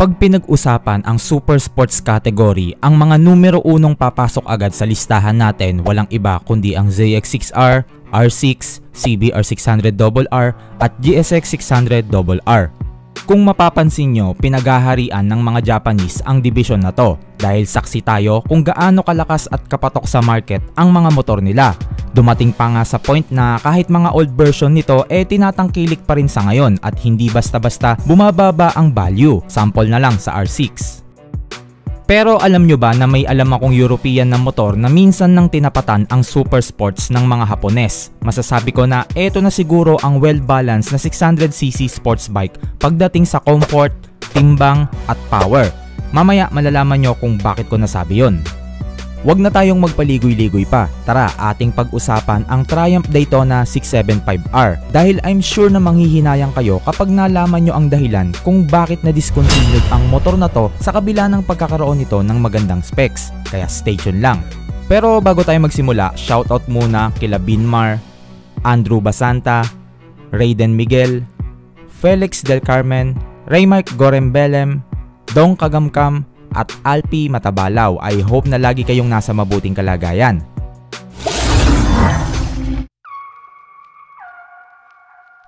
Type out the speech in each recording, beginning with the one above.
Pag pinag-usapan ang super sports category, ang mga numero unong papasok agad sa listahan natin walang iba kundi ang ZX6R, R6, CBR600RR at GSX600RR. Kung mapapansin nyo, pinaghaharian ng mga Japanese ang division na to dahil saksi tayo kung gaano kalakas at kapatok sa market ang mga motor nila. Dumating pa nga sa point na kahit mga old version nito eh tinatangkilik pa rin sa ngayon at hindi basta-basta bumababa ang value. Sample na lang sa R6. Pero alam nyo ba na may alam akong European na motor na minsan nang tinapatan ang super sports ng mga Hapones? Masasabi ko na eto na siguro ang well-balanced na 600cc sports bike pagdating sa comfort, timbang at power. Mamaya malalaman nyo kung bakit ko nasabi yon. Huwag na tayong magpaligoy-ligoy pa. Tara, ating pag-usapan ang Triumph Daytona 675R dahil I'm sure na manghihinayang kayo kapag nalaman nyo ang dahilan kung bakit na discontinued ang motor na to sa kabila ng pagkakaroon nito ng magandang specs. Kaya stay tuned lang. Pero bago tayo magsimula, shoutout muna kila Binmar, Andrew Basanta, Raiden Miguel, Felix Del Carmen, Raymark Gorembelem, Dong Kagamkam, at Alpi Matabalaw. I hope na lagi kayong nasa mabuting kalagayan.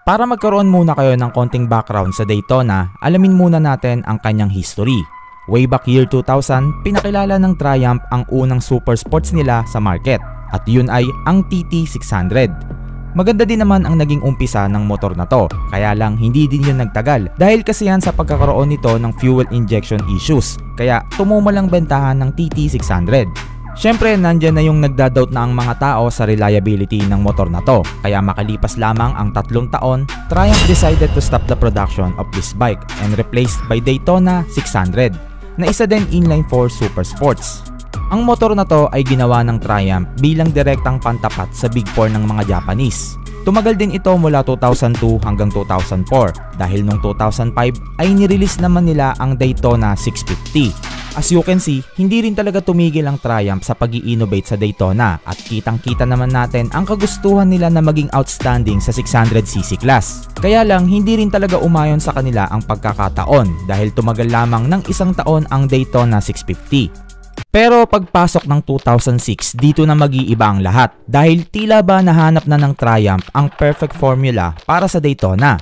Para magkaroon muna kayo ng konting background sa Daytona, alamin muna natin ang kanyang history. Way back year 2000, pinakilala ng Triumph ang unang super sports nila sa market at yun ay ang TT600. Maganda din naman ang naging umpisa ng motor na to, kaya lang hindi din yun nagtagal dahil kasi yan sa pagkakaroon nito ng fuel injection issues, kaya tumumo lang bentahan ng TT600. Siyempre, nandyan na yung nagdadoubt na ang mga tao sa reliability ng motor na to. Kaya makalipas lamang ang tatlong taon, Triumph decided to stop the production of this bike and replaced by Daytona 600 na isa din inline 4 super sports. Ang motor na to ay ginawa ng Triumph bilang direktang pantapat sa Big 4 ng mga Japanese. Tumagal din ito mula 2002 hanggang 2004 dahil noong 2005 ay nirelease naman nila ang Daytona 650. As you can see, hindi rin talaga tumigil ang Triumph sa pag innovate sa Daytona at kitang kita naman natin ang kagustuhan nila na maging outstanding sa 600cc class. Kaya lang hindi rin talaga umayon sa kanila ang pagkakataon dahil tumagal lamang ng isang taon ang Daytona 650. Pero pagpasok ng 2006, dito na mag-iiba ang lahat dahil tila ba nahanap na ng Triumph ang perfect formula para sa Daytona.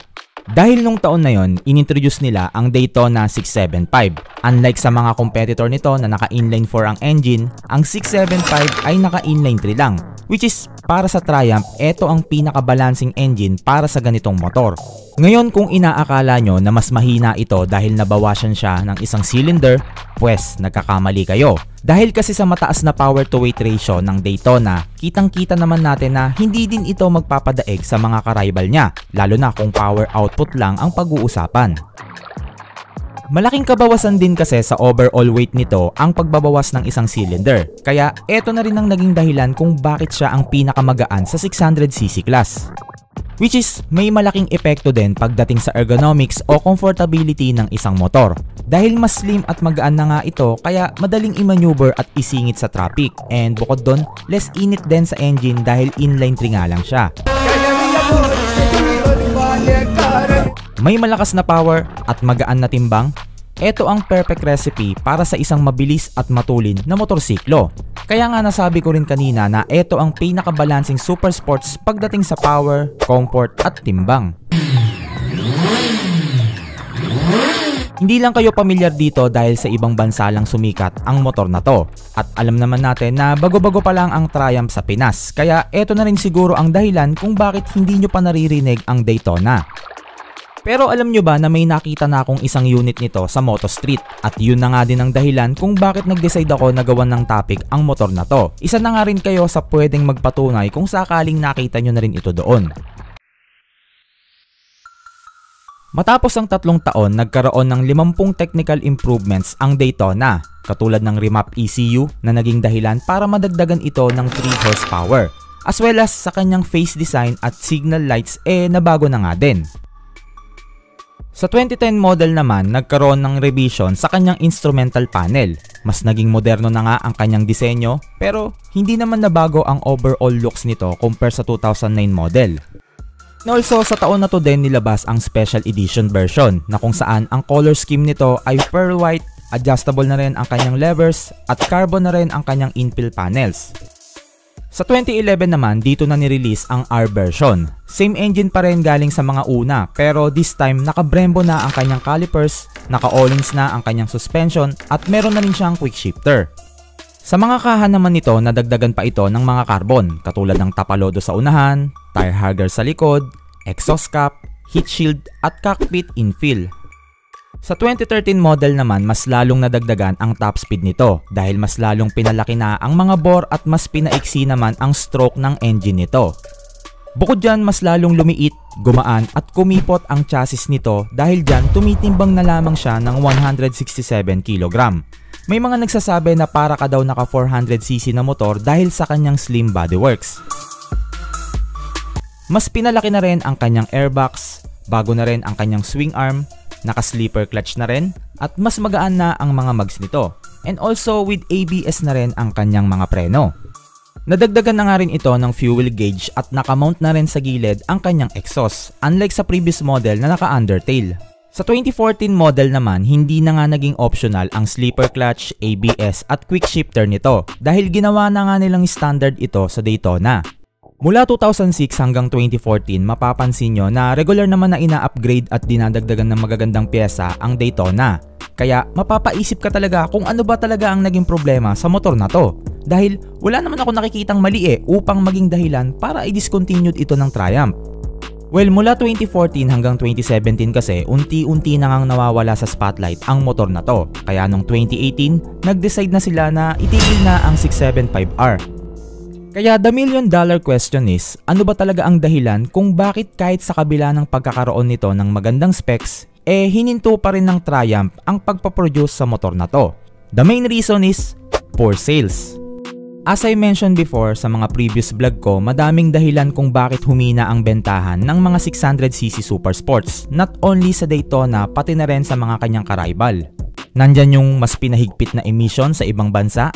Dahil nung taon na yon, inintroduce nila ang Daytona 675. Unlike sa mga competitor nito na naka-inline 4 ang engine, ang 675 ay naka-inline 3 lang, which is para sa Triumph, ito ang pinaka-balancing engine para sa ganitong motor. Ngayon kung inaakala nyo na mas mahina ito dahil nabawasan siya ng isang cylinder, pues nagkakamali kayo. Dahil kasi sa mataas na power to weight ratio ng Daytona, kitang kita naman natin na hindi din ito magpapadaig sa mga karibal niya, lalo na kung power output lang ang pag-uusapan. Malaking kabawasan din kasi sa overall weight nito ang pagbabawas ng isang cylinder. Kaya eto na rin ang naging dahilan kung bakit siya ang pinakamagaan sa 600cc class. Which is may malaking epekto din pagdating sa ergonomics o comfortability ng isang motor. Dahil mas slim at magaan na nga ito kaya madaling i-maneuver at isingit sa traffic. And bukod doon, less init din sa engine dahil inline 3 nga lang siya. May malakas na power at magaan na timbang. Ito ang perfect recipe para sa isang mabilis at matulin na motorsiklo. Kaya nga nasabi ko rin kanina na ito ang pinakabalancing super sports pagdating sa power, comfort at timbang. Hindi lang kayo pamilyar dito dahil sa ibang bansa lang sumikat ang motor na to. At alam naman natin na bago-bago pa lang ang Triumph sa Pinas. Kaya eto na rin siguro ang dahilan kung bakit hindi nyo pa naririnig ang Daytona. Pero alam nyo ba na may nakita na akong isang unit nito sa Moto Street at yun na nga din ang dahilan kung bakit nag-decide ako na gawan ng topic ang motor na to. Isa na nga rin kayo sa pwedeng magpatunay kung sakaling nakita nyo na rin ito doon. Matapos ang tatlong taon, nagkaroon ng 50 technical improvements ang Daytona, katulad ng remap ECU na naging dahilan para madagdagan ito ng 3 horsepower, as well as sa kanyang face design at signal lights eh nabago na nga din. Sa 2010 model naman, nagkaroon ng revision sa kanyang instrumental panel. Mas naging moderno na nga ang kanyang disenyo, pero hindi naman nabago ang overall looks nito compare sa 2009 model. And also sa taon na to din nilabas ang special edition version na kung saan ang color scheme nito ay pearl white, adjustable na rin ang kanyang levers at carbon na rin ang kanyang infill panels. Sa 2011 naman, dito na nirelease ang R version. Same engine pa rin galing sa mga una, pero this time naka-Brembo na ang kanyang calipers, naka-Ohlins na ang kanyang suspension, at meron na rin siyang quick shifter. Sa mga kahan naman nito, nadagdagan pa ito ng mga carbon katulad ng tapalodo sa unahan, tire hugger sa likod, exhaust cap, heat shield at cockpit infill. Sa 2013 model naman, mas lalong nadagdagan ang top speed nito dahil mas lalong pinalaki na ang mga bore at mas pinaiksi naman ang stroke ng engine nito. Bukod dyan, mas lalong lumiit, gumaan at kumipot ang chassis nito dahil dyan tumitimbang na lamang siya ng 167 kg. May mga nagsasabi na para ka daw naka 400cc na motor dahil sa kanyang slim bodyworks. Mas pinalaki na rin ang kanyang airbox, bago na rin ang kanyang swing arm, naka-sleeper clutch na rin, at mas magaan na ang mga mags nito. And also with ABS na rin ang kanyang mga preno. Nadagdagan na nga rin ito ng fuel gauge at nakamount na rin sa gilid ang kanyang exhaust, unlike sa previous model na naka-undertail. Sa 2014 model naman, hindi na nga naging optional ang sleeper clutch, ABS at quick shifter nito dahil ginawa na nga nilang standard ito sa Daytona. Mula 2006 hanggang 2014, mapapansin nyo na regular naman na ina-upgrade at dinadagdagan ng magagandang pyesa ang Daytona. Kaya mapapaisip ka talaga kung ano ba talaga ang naging problema sa motor na to. Dahil wala naman ako nakikitang mali eh upang maging dahilan para i-discontinued ito ng Triumph. Well, mula 2014 hanggang 2017 kasi, unti-unti na ngang nawawala sa spotlight ang motor na to. Kaya noong 2018, nag-decide na sila na itigil na ang 675R. Kaya the million dollar question is, ano ba talaga ang dahilan kung bakit kahit sa kabila ng pagkakaroon nito ng magandang specs, eh hininto pa rin ng Triumph ang pagpaproduce sa motor na to? The main reason is poor sales. As I mentioned before sa mga previous vlog ko, madaming dahilan kung bakit humina ang bentahan ng mga 600cc Super Sports, not only sa Daytona pati na rin sa mga kanyang karibal. Nandyan yung mas pinahigpit na emission sa ibang bansa,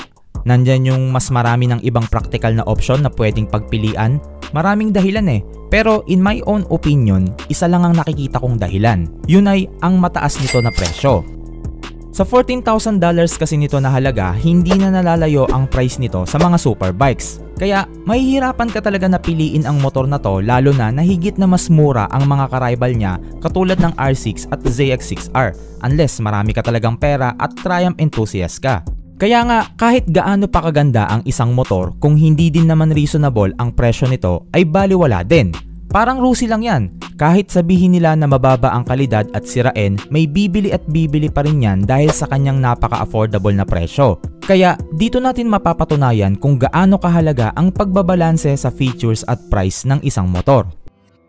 nandyan yung mas marami ng ibang practical na option na pwedeng pagpilian, maraming dahilan eh. Pero in my own opinion, isa lang ang nakikita kong dahilan. Yun ay ang mataas nito na presyo. Sa $14,000 kasi nito na halaga, hindi na nalalayo ang price nito sa mga superbikes. Kaya mahihirapan ka talaga na piliin ang motor na to lalo na nahigit na mas mura ang mga karibal niya katulad ng R6 at ZX6R unless marami ka talagang pera at Triumph enthusiast ka. Kaya nga kahit gaano pa kaganda ang isang motor kung hindi din naman reasonable ang presyo nito ay baliwala din. Parang rusi lang yan. Kahit sabihin nila na mababa ang kalidad at sirain, may bibili at bibili pa rin yan dahil sa kanyang napaka-affordable na presyo. Kaya dito natin mapapatunayan kung gaano kahalaga ang pagbabalanse sa features at price ng isang motor.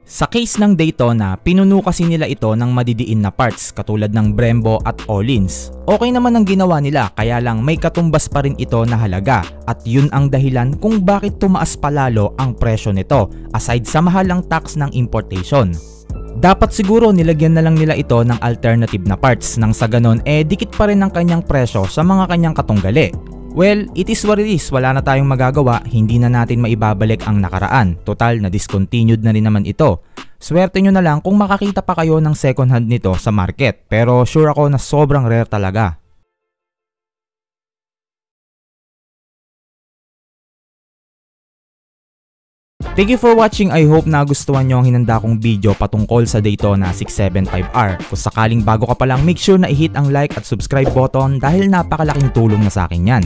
Sa case ng Daytona, pinuno kasi nila ito ng madidiin na parts katulad ng Brembo at Ohlins. Okay naman ang ginawa nila kaya lang may katumbas pa rin ito na halaga at yun ang dahilan kung bakit tumaas palalo ang presyo nito aside sa mahalang tax ng importation. Dapat siguro nilagyan na lang nila ito ng alternative na parts nang sa ganon eh dikit pa rin ang kanyang presyo sa mga kanyang katunggali. Well, it is what it is. Wala na tayong magagawa, hindi na natin maibabalik ang nakaraan. Total na discontinued na rin naman ito. Swerte nyo na lang kung makakita pa kayo ng second hand nito sa market. Pero sure ako na sobrang rare talaga. Thank you for watching. I hope nagustuhan nyo ang hinanda kong video patungkol sa Daytona 675R. Kung sakaling bago ka pa lang, make sure na i-hit ang like at subscribe button dahil napakalaking tulong na sa akin yan.